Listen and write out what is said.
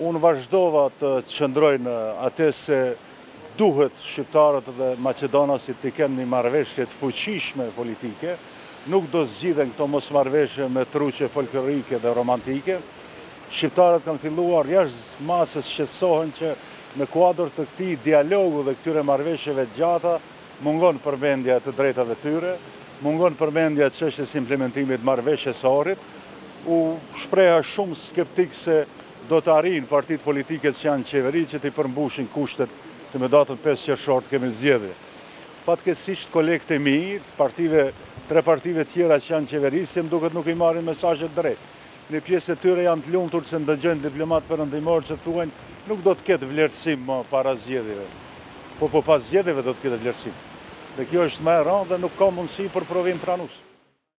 Unë vazhdova të qëndroj në atë se duhet shqiptarët dhe Macedonasit të kenë një marrëveshje të fuqishme politike, nuk do zgjidhen këto mosmarrëveshje me truqe folklorike dhe romantike. Shqiptarët kanë filluar jashtë masës shqetësohen që në kuadër të këtij dialogu dhe këtyre marrëveshjeve të gjata, Mungon përmendja e të drejtave të tyre, mungon përmendja e çështjes së implementimit të marrëveshjes së Ohrit. U shpreha shumë skeptik se do të arrijnë partitë politike që janë në qeveri që t'i përmbushin kushtet që me datën pesë qershor të kemi zgjedhje. Fatkeqësisht kolegët e mi të partive, tre partive tjera që janë në qeverisje, më duket nuk i marrin mesazhet drejt. Një pjesë e tyre janë të lumtur që ndëgjojnë diplomatë perëndimorë që thuajnë nuk do të ketë vlerësim më para zgjedhjeve, po po pas zgjedhjeve do të ketë vlerësim. Dhe kjo është më e rëndë dhe nuk ka mundësi për provim pranues.